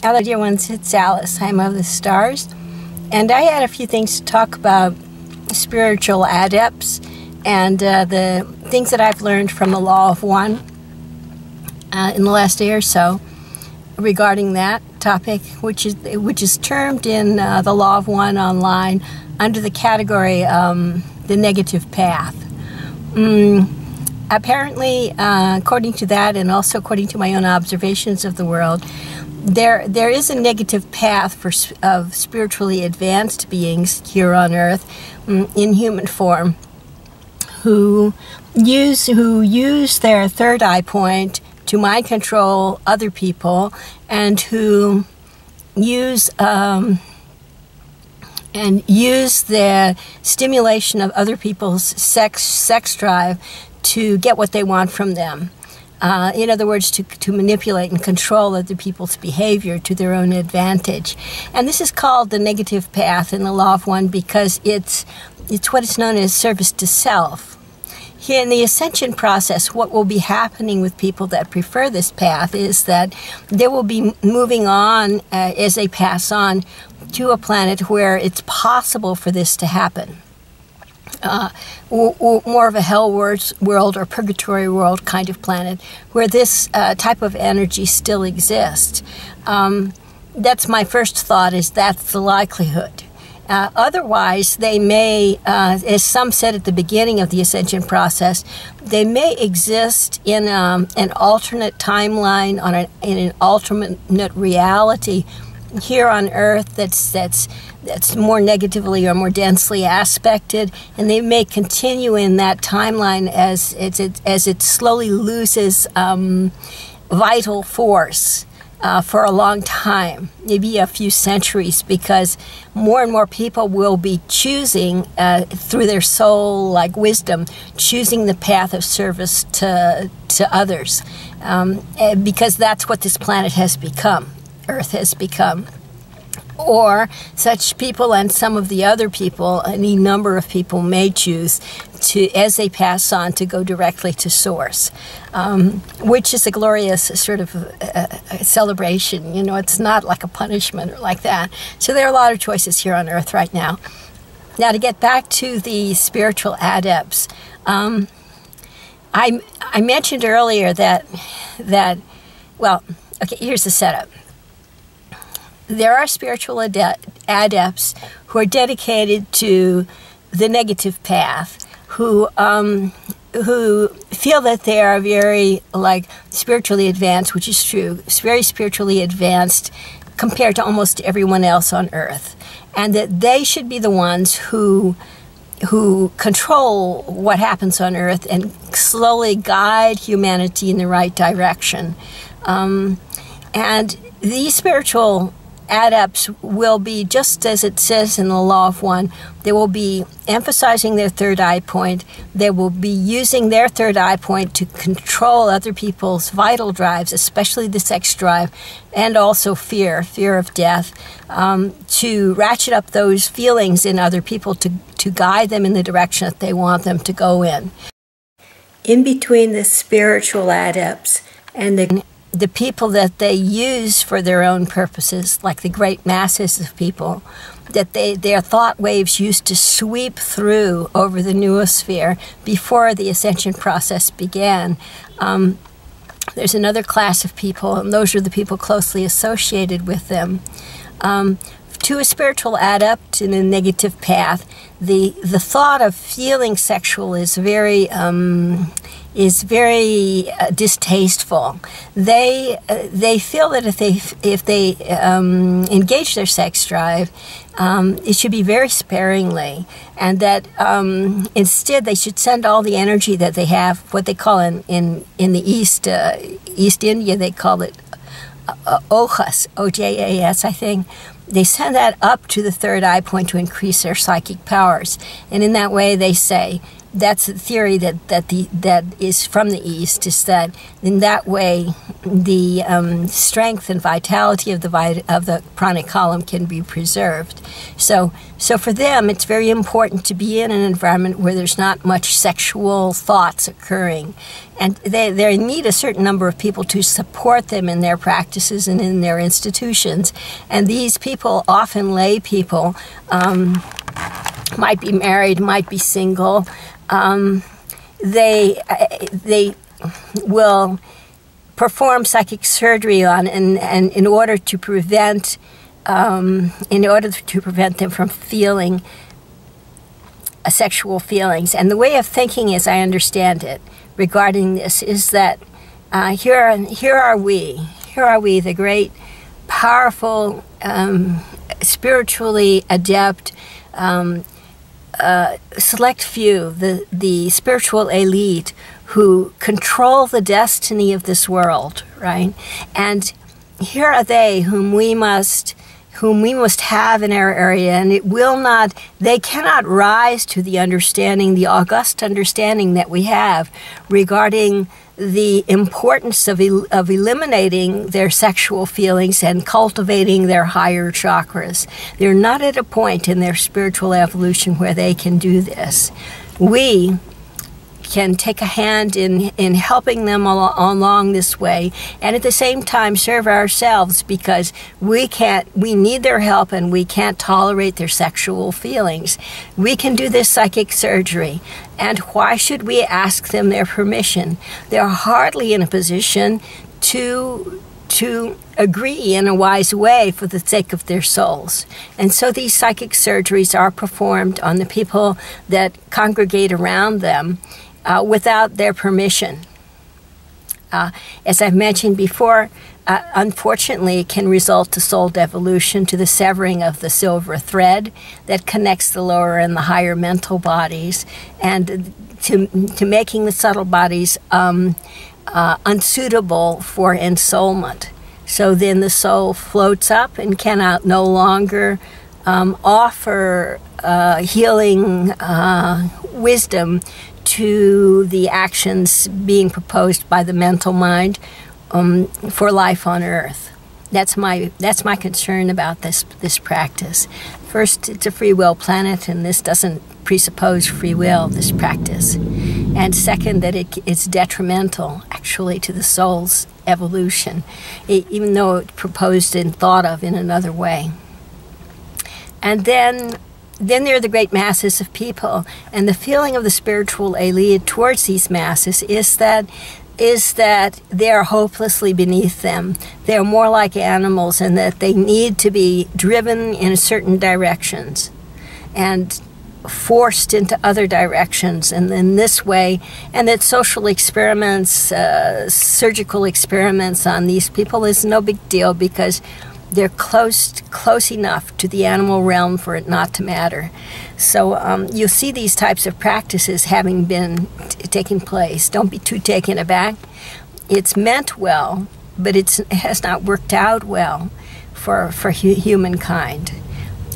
Hello, dear ones. It's Alice. I'm of the stars. And I had a few things to talk about spiritual adepts and uh, the things that I've learned from the Law of One uh, in the last day or so regarding that topic, which is which is termed in uh, the Law of One online under the category um, the negative path. Mm, apparently, uh, according to that, and also according to my own observations of the world, there there is a negative path for of spiritually advanced beings here on earth mm, in human form who use who use their third eye point to mind control other people and who use um, and use the stimulation of other people's sex sex drive to get what they want from them. Uh, in other words, to, to manipulate and control other people's behavior to their own advantage. And this is called the negative path in the Law of One because it's, it's what is known as service to self. Here in the ascension process, what will be happening with people that prefer this path is that they will be moving on uh, as they pass on to a planet where it's possible for this to happen uh, more of a hell world or purgatory world kind of planet where this uh, type of energy still exists. Um, that's my first thought is that's the likelihood. Uh, otherwise, they may, uh, as some said at the beginning of the ascension process, they may exist in um, an alternate timeline, on an, in an alternate reality here on Earth that's that's that's more negatively or more densely aspected, and they may continue in that timeline as it, as it slowly loses um, vital force. Uh, for a long time, maybe a few centuries, because more and more people will be choosing uh, through their soul, like wisdom, choosing the path of service to to others, um, because that's what this planet has become. Earth has become. Or such people and some of the other people, any number of people may choose to, as they pass on, to go directly to Source, um, which is a glorious sort of uh, celebration. You know, it's not like a punishment or like that. So there are a lot of choices here on Earth right now. Now, to get back to the spiritual adepts, um, I, I mentioned earlier that that well, okay. Here's the setup there are spiritual adepts who are dedicated to the negative path, who um, who feel that they are very like spiritually advanced, which is true. It's very spiritually advanced compared to almost everyone else on earth, and that they should be the ones who who control what happens on earth and slowly guide humanity in the right direction. Um, and these spiritual adepts will be, just as it says in the Law of One, they will be emphasizing their third eye point. They will be using their third eye point to control other people's vital drives, especially the sex drive, and also fear, fear of death, um, to ratchet up those feelings in other people to, to guide them in the direction that they want them to go in. In between the spiritual adepts and the the people that they use for their own purposes, like the great masses of people, that they, their thought waves used to sweep through over the noosphere before the ascension process began. Um, there's another class of people, and those are the people closely associated with them. Um, to a spiritual adept in a negative path, the the thought of feeling sexual is very um, is very uh, distasteful. They uh, they feel that if they if they um, engage their sex drive, um, it should be very sparingly, and that um, instead they should send all the energy that they have, what they call in in in the East uh, East India they call it uh, ojas, O J A S, I think they send that up to the third eye point to increase their psychic powers. And in that way, they say, that's the theory that, that the that is from the east is that in that way the um, strength and vitality of the vit- of the pranic column can be preserved. So so for them it's very important to be in an environment where there's not much sexual thoughts occurring, and they they need a certain number of people to support them in their practices and in their institutions, and these people often lay people. Um, might be married, might be single, um, they they will perform psychic surgery on and, and in order to prevent um, in order to prevent them from feeling sexual feelings. And the way of thinking as I understand it regarding this is that uh, here here are we here are we the great powerful um, spiritually adept um, uh, select few, the, the spiritual elite, who control the destiny of this world, right? And here are they whom we must whom we must have in our area, and it will not, they cannot rise to the understanding, the august understanding that we have regarding the importance of, el- of eliminating their sexual feelings and cultivating their higher chakras. They're not at a point in their spiritual evolution where they can do this. We can take a hand in, in helping them al- along this way and at the same time serve ourselves because we can't we need their help and we can't tolerate their sexual feelings. We can do this psychic surgery. And why should we ask them their permission? They're hardly in a position to to agree in a wise way for the sake of their souls. And so these psychic surgeries are performed on the people that congregate around them uh, without their permission. Uh, as I've mentioned before, uh, unfortunately, it can result to soul devolution, to the severing of the silver thread that connects the lower and the higher mental bodies, and to, to making the subtle bodies um, uh, unsuitable for ensoulment. So then the soul floats up and cannot no longer um, offer uh, healing uh, wisdom to the actions being proposed by the mental mind um, for life on earth. That's my that's my concern about this this practice. First, it's a free will planet, and this doesn't presuppose free will. This practice, and second, that it, it's detrimental actually to the soul's evolution, even though it's proposed and thought of in another way. And then then there are the great masses of people, and the feeling of the spiritual elite towards these masses is that is that they are hopelessly beneath them. They are more like animals, and that they need to be driven in certain directions, and forced into other directions and in this way and that social experiments uh, surgical experiments on these people is no big deal because they're close close enough to the animal realm for it not to matter. So um, you'll see these types of practices having been t- taking place. Don't be too taken aback. It's meant well, but it has not worked out well for for hu- humankind,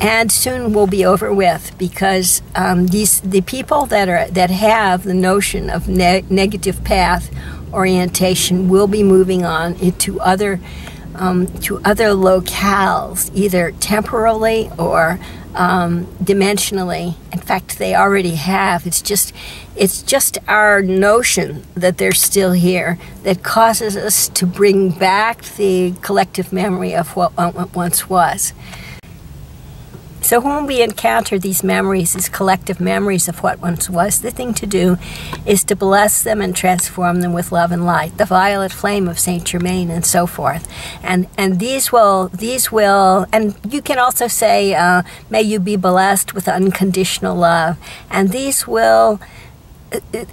and soon will be over with because um, these the people that are that have the notion of ne- negative path orientation will be moving on into other um, to other locales, either temporally or um, dimensionally. In fact, they already have. It's just, it's just our notion that they're still here that causes us to bring back the collective memory of what once was. So when we encounter these memories, these collective memories of what once was, the thing to do is to bless them and transform them with love and light, the violet flame of Saint Germain, and so forth. And and these will these will, and you can also say, uh, "May you be blessed with unconditional love," and these will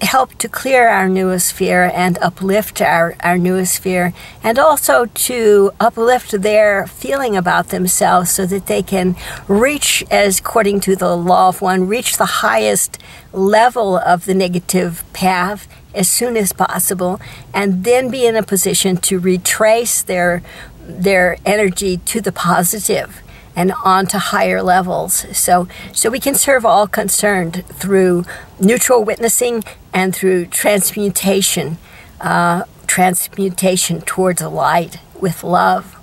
help to clear our noosphere and uplift our, our noosphere, and also to uplift their feeling about themselves so that they can reach, as according to the law of one, reach the highest level of the negative path as soon as possible, and then be in a position to retrace their their energy to the positive and on to higher levels. So, so we can serve all concerned through neutral witnessing and through transmutation, uh, transmutation towards a light with love.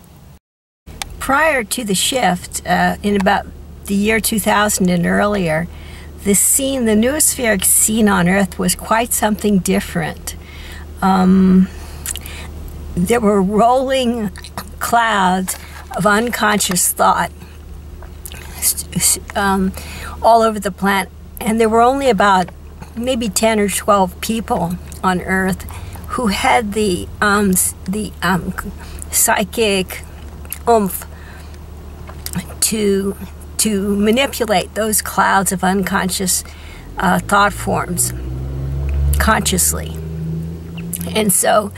Prior to the shift, uh, in about the year 2000 and earlier, the scene, the noospheric scene on Earth was quite something different. Um, there were rolling clouds of unconscious thought um, all over the planet, and there were only about maybe 10 or 12 people on Earth who had the um, the um, psychic oomph to to manipulate those clouds of unconscious uh, thought forms consciously. And so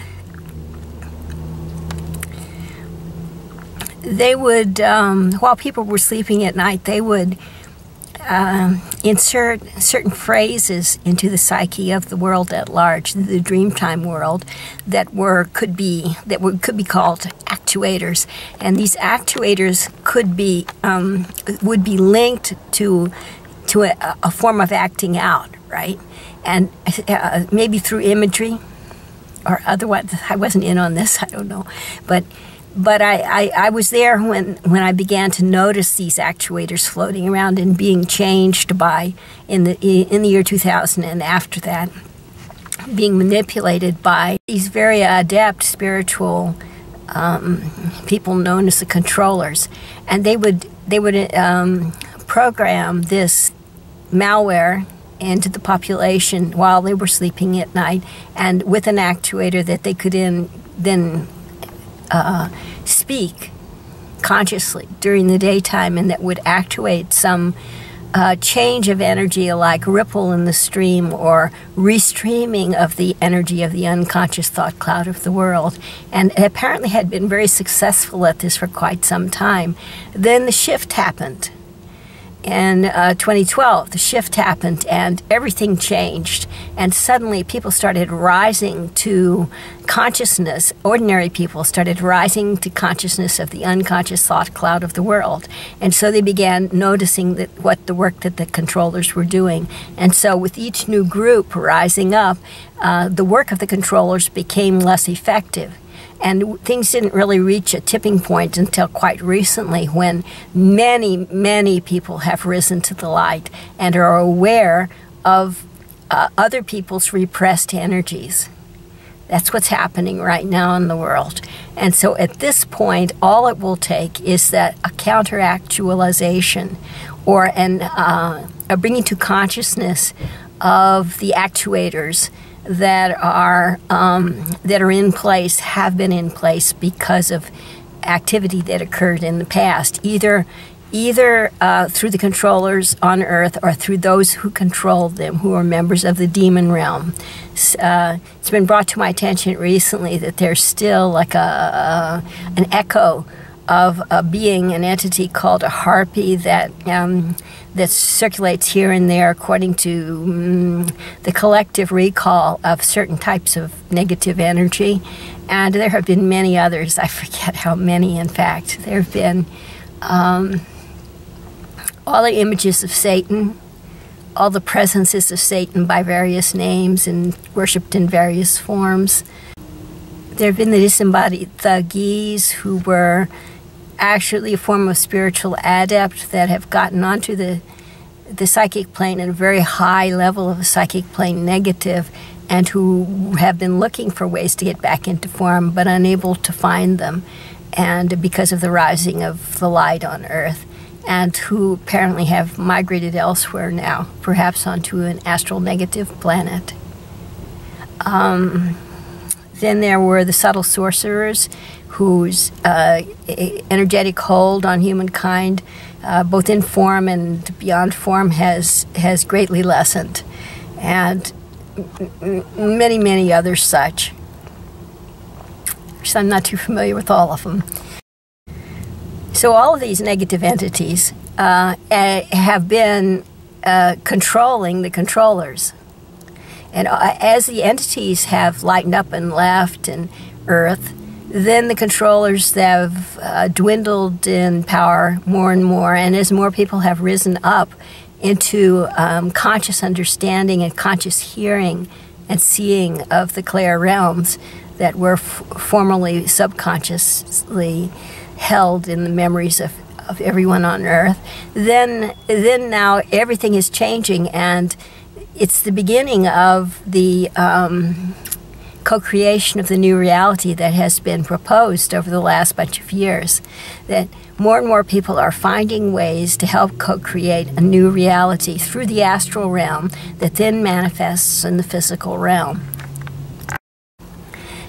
they would, um, while people were sleeping at night, they would um, insert certain phrases into the psyche of the world at large, the dreamtime world, that were could be that were, could be called actuators, and these actuators could be um, would be linked to to a, a, form of acting out, right? And uh, maybe through imagery or otherwise. I wasn't in on this. I don't know, but but I, I, I, was there when, when I began to notice these actuators floating around and being changed by in the in the year 2000 and after that being manipulated by these very adept spiritual um, people known as the controllers, and they would they would um, program this malware into the population while they were sleeping at night, and with an actuator that they could in, then uh, speak consciously during the daytime and that would actuate some uh, change of energy like ripple in the stream or restreaming of the energy of the unconscious thought cloud of the world. And apparently had been very successful at this for quite some time. Then the shift happened in uh, 2012, the shift happened and everything changed. And suddenly people started rising to consciousness. Ordinary people started rising to consciousness of the unconscious thought cloud of the world. And so they began noticing that what the work that the controllers were doing. And so with each new group rising up, uh, the work of the controllers became less effective. And things didn't really reach a tipping point until quite recently when many, many people have risen to the light and are aware of uh, other people's repressed energies. That's what's happening right now in the world. And so at this point, all it will take is that a counteractualization or an, uh, a bringing to consciousness of the actuators that are um, that are in place have been in place because of activity that occurred in the past, either either uh, through the controllers on Earth or through those who control them, who are members of the demon realm. Uh, it's been brought to my attention recently that there's still like a, a an echo of a being, an entity called a harpy that um, that circulates here and there according to um, the collective recall of certain types of negative energy. And there have been many others. I forget how many, in fact. There have been um, all the images of Satan, all the presences of Satan by various names and worshipped in various forms. There have been the disembodied thuggees who were actually a form of spiritual adept that have gotten onto the the psychic plane at a very high level of a psychic plane negative and who have been looking for ways to get back into form but unable to find them and because of the rising of the light on earth and who apparently have migrated elsewhere now perhaps onto an astral negative planet. Um, then there were the subtle sorcerers whose uh, energetic hold on humankind, uh, both in form and beyond form, has has greatly lessened, and many many others such. I'm not too familiar with all of them. So all of these negative entities uh, have been uh, controlling the controllers. And uh, as the entities have lightened up and left and Earth, then the controllers have uh, dwindled in power more and more, and as more people have risen up into um, conscious understanding and conscious hearing and seeing of the clair realms that were formerly subconsciously held in the memories of, of everyone on earth, then then now everything is changing and it's the beginning of the um, co-creation of the new reality that has been proposed over the last bunch of years. That more and more people are finding ways to help co-create a new reality through the astral realm that then manifests in the physical realm.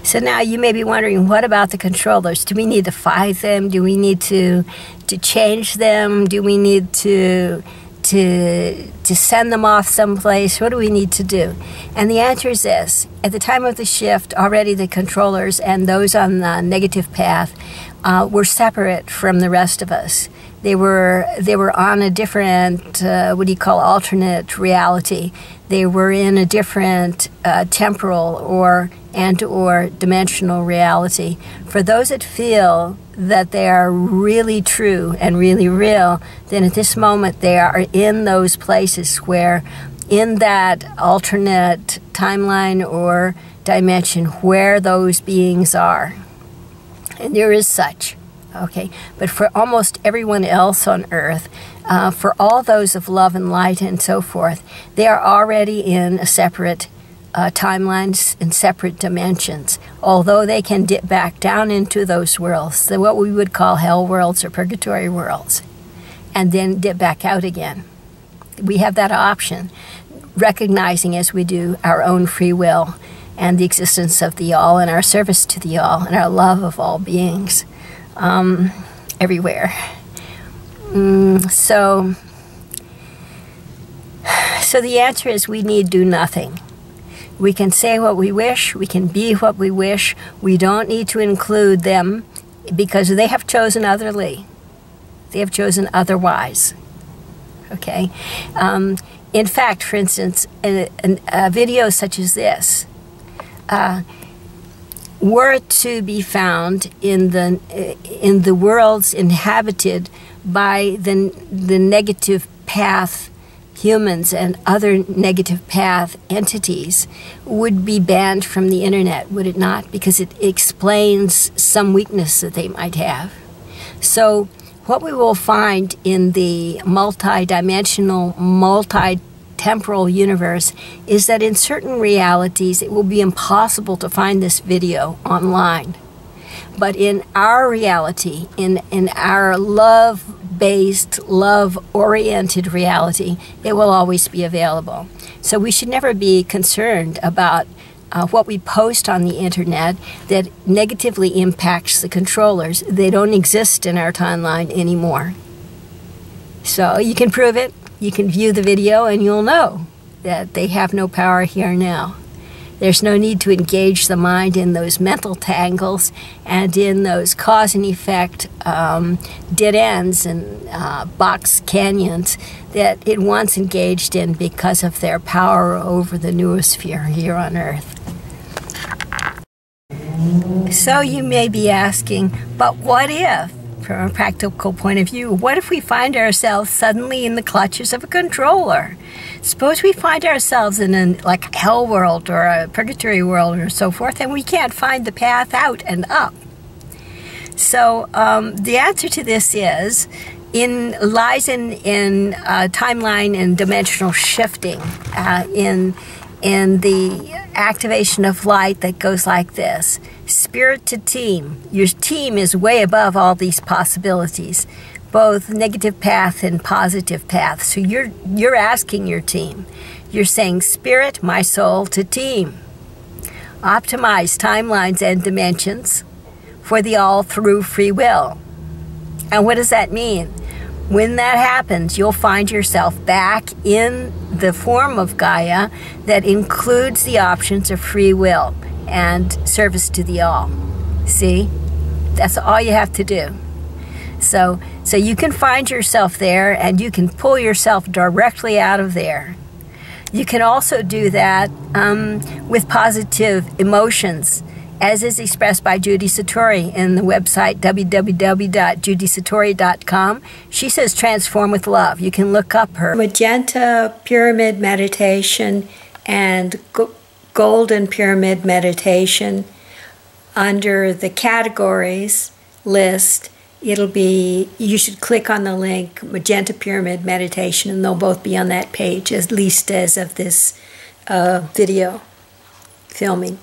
So now you may be wondering, what about the controllers? Do we need to fight them? Do we need to to change them? Do we need to to to send them off someplace? What do we need to do? And the answer is this: at the time of the shift, already the controllers and those on the negative path uh, were separate from the rest of us. They were they were on a different uh, what do you call alternate reality. They were in a different uh, temporal or and or dimensional reality. For those that feel that they are really true and really real, then at this moment they are in those places where, in that alternate timeline or dimension, where those beings are. And there is such. Okay, but for almost everyone else on earth, uh, for all those of love and light and so forth, they are already in a separate uh, timelines in separate dimensions, although they can dip back down into those worlds, the, what we would call hell worlds or purgatory worlds, and then dip back out again. We have that option, recognizing as we do our own free will and the existence of the all and our service to the all and our love of all beings um, everywhere. Mm, so, so the answer is we need do nothing. We can say what we wish, we can be what we wish. We don't need to include them because they have chosen otherly. They have chosen otherwise. Okay? Um, in fact, for instance, a, a, video such as this uh, were to be found in the in the worlds inhabited by the the negative path humans and other negative path entities would be banned from the internet, would it not? Because it explains some weakness that they might have. So, what we will find in the multi-dimensional, multi-temporal universe is that in certain realities it will be impossible to find this video online. But in our reality, in, in our love based, love oriented reality, it will always be available. So we should never be concerned about uh, what we post on the internet that negatively impacts the controllers. They don't exist in our timeline anymore. So you can prove it, you can view the video, and you'll know that they have no power here now. There's no need to engage the mind in those mental tangles and in those cause and effect um, dead ends and uh, box canyons that it once engaged in because of their power over the noosphere here on Earth. So you may be asking, but what if? From a practical point of view, what if we find ourselves suddenly in the clutches of a controller? Suppose we find ourselves in a like hell world or a purgatory world or so forth, and we can't find the path out and up. So um, the answer to this is in lies in in uh, timeline and dimensional shifting uh, in in the activation of light that goes like this spirit to team your team is way above all these possibilities both negative path and positive path. So you're you're asking your team. You're saying spirit, my soul to team. Optimize timelines and dimensions for the all through free will. And what does that mean? When that happens, you'll find yourself back in the form of Gaia that includes the options of free will and service to the all. See? That's all you have to do. So, so you can find yourself there and you can pull yourself directly out of there. You can also do that um, with positive emotions as is expressed by Judy Satori in the website www.judysatori.com. She says transform with love. You can look up her magenta pyramid meditation and golden pyramid meditation. Under the categories list it'll be you should click on the link magenta pyramid meditation and they'll both be on that page at least as of this uh, video filming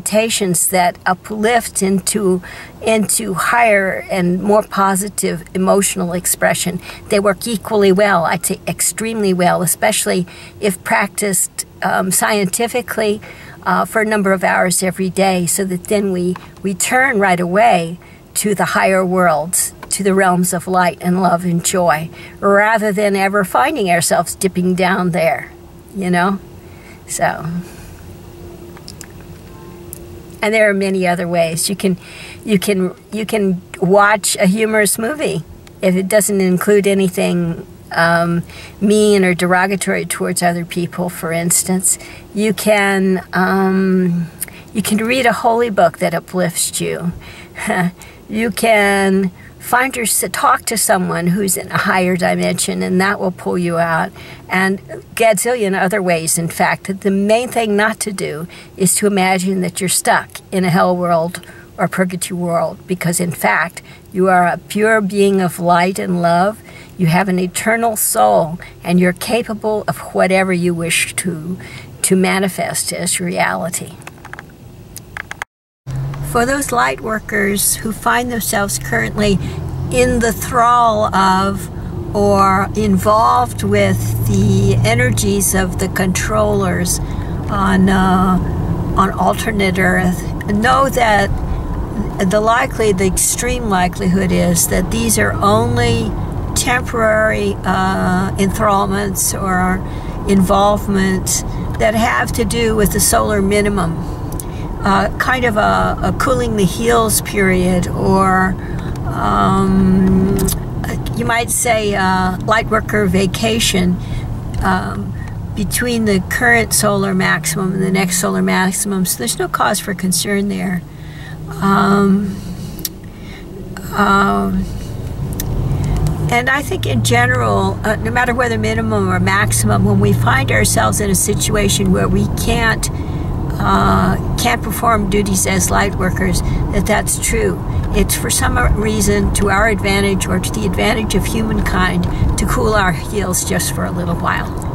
meditations that uplift into into higher and more positive emotional expression they work equally well i'd say extremely well especially if practiced um, scientifically uh, for a number of hours every day so that then we return right away to the higher worlds, to the realms of light and love and joy, rather than ever finding ourselves dipping down there, you know? So, and there are many other ways. You can, you can, you can watch a humorous movie if it doesn't include anything um, mean or derogatory towards other people, for instance. You can, um, you can read a holy book that uplifts you. you can find your talk to someone who's in a higher dimension and that will pull you out. And gazillion other ways in fact the main thing not to do is to imagine that you're stuck in a hell world or purgatory world because in fact you are a pure being of light and love. You have an eternal soul and you're capable of whatever you wish to to manifest as reality for those light workers who find themselves currently in the thrall of or involved with the energies of the controllers on uh, on alternate Earth, know that the likely, the extreme likelihood is that these are only temporary uh, enthrallments or involvements that have to do with the solar minimum uh, kind of a, a, cooling the heels period, or um, you might say light worker vacation um, between the current solar maximum and the next solar maximum. So there's no cause for concern there. Um, um and I think in general, uh, no matter whether minimum or maximum, when we find ourselves in a situation where we can't uh, can't perform duties as light workers, that that's true. It's for some reason to our advantage or to the advantage of humankind to cool our heels just for a little while.